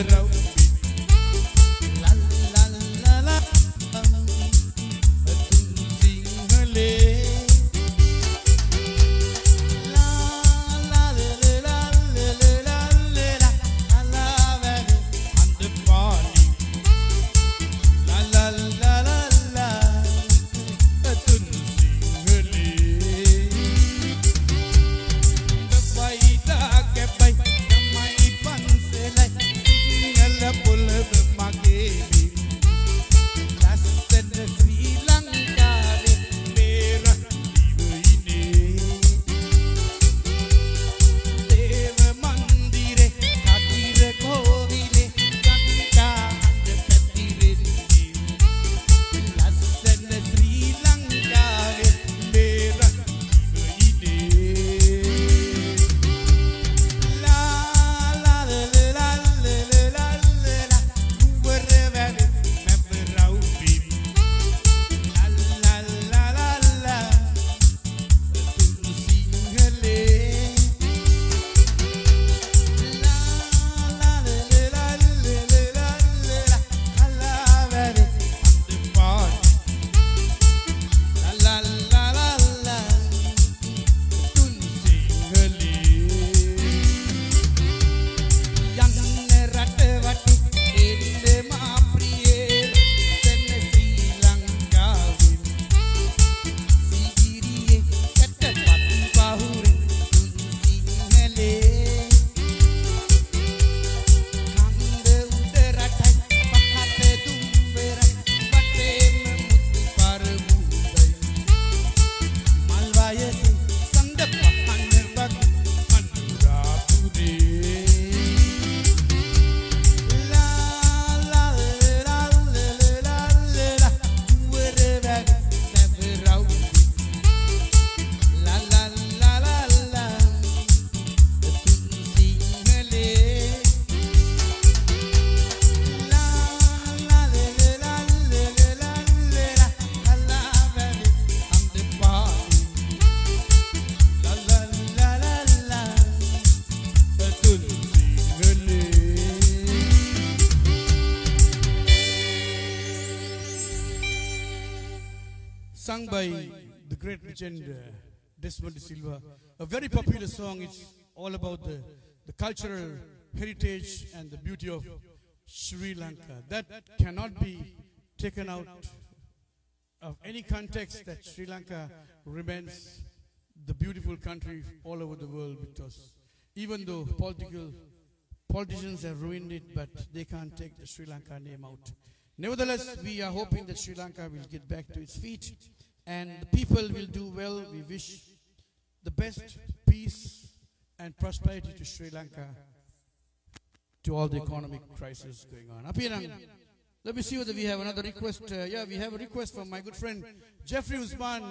raw see. Sung by the great legend uh, Desmond de Silva. A very popular song. It's all about the, the cultural heritage and the beauty of Sri Lanka. That cannot be taken out of any context that Sri Lanka remains the beautiful country all over the world because even though political politicians have ruined it, but they can't take the Sri Lanka name out. Nevertheless, we are hoping that Sri Lanka will get back to its feet and the people will do well. We wish the best peace and prosperity to Sri Lanka, to all the economic crisis going on. Apinang, let me see whether we have another request. Uh, yeah, we have a request from my good friend Jeffrey Usman.